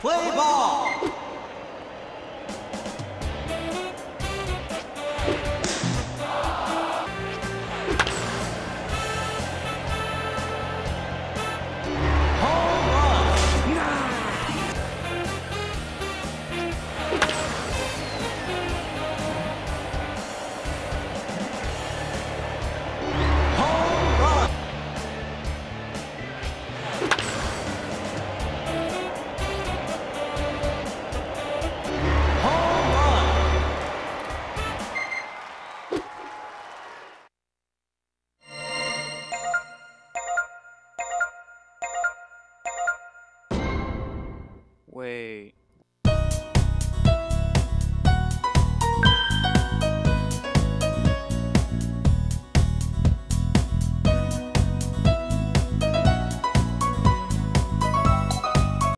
Play ball! Wait.